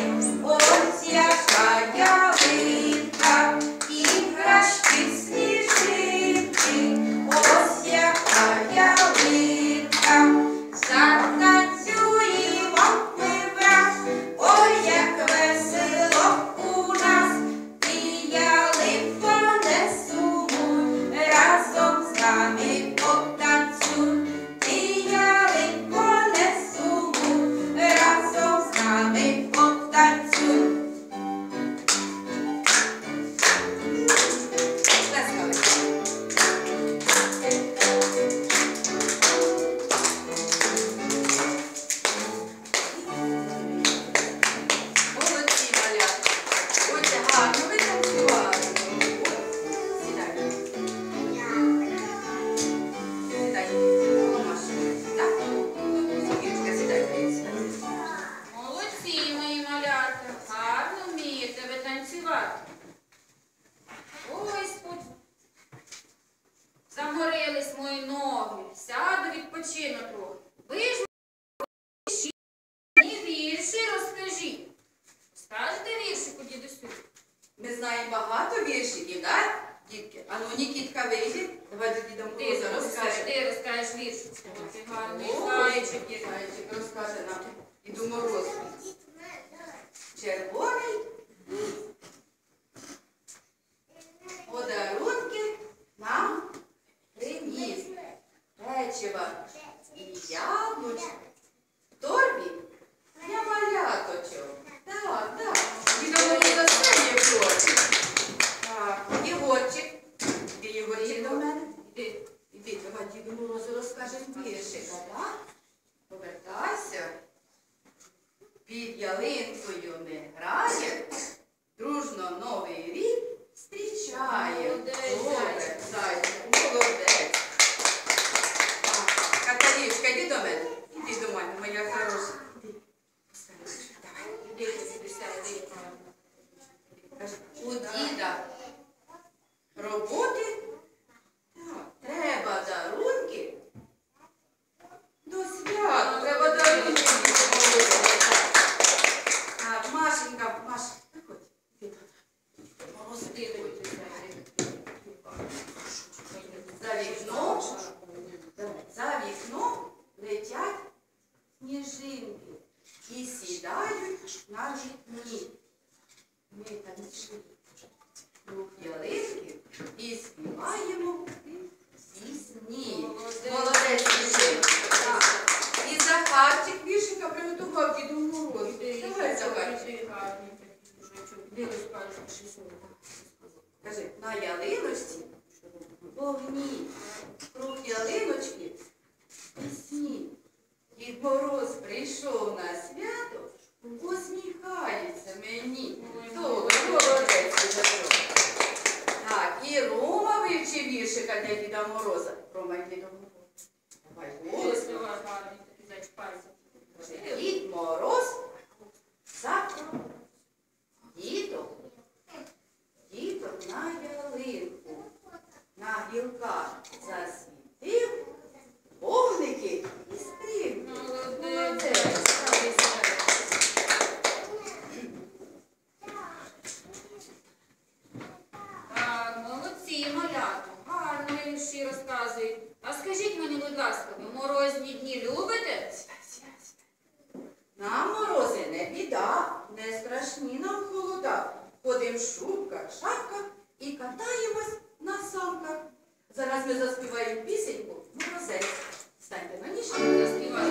Oh. Кажи, на ялиночці вогні, круг ялиночки пісні. Дід мороз прийшов на свято, посміхається мені. Добре, молодець. шубка, шапка і катаємось на санках. Зараз ми заспіваємо пісеньку морозець. Станьте на ніжку, заспівайте.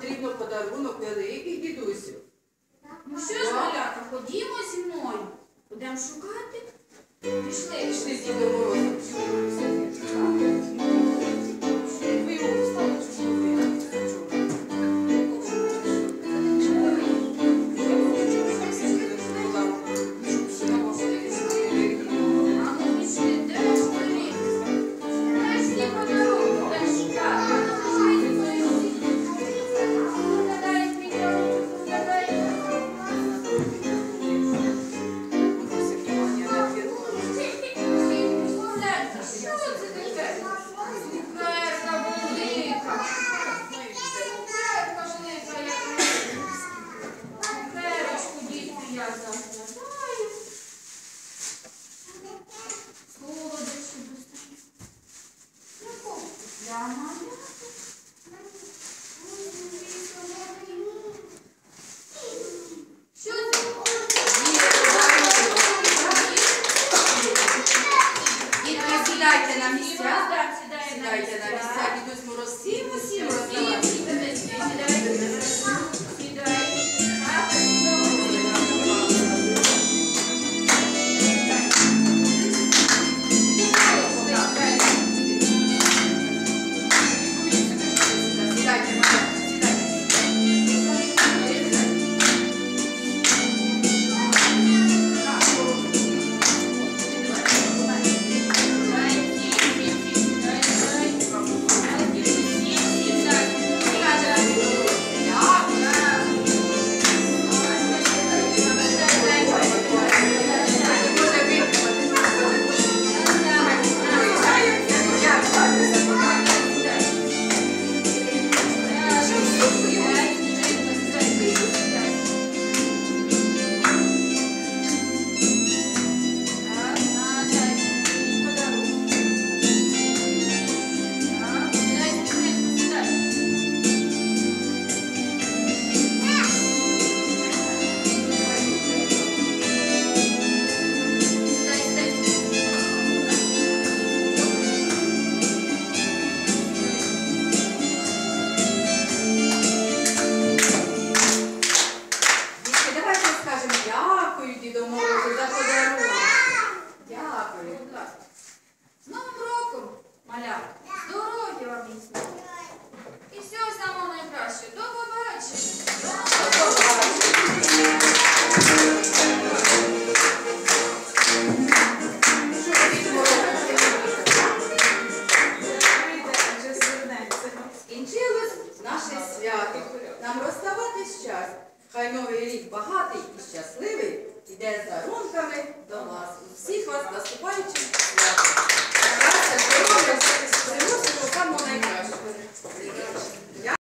потрібно подарунок великих дідусів.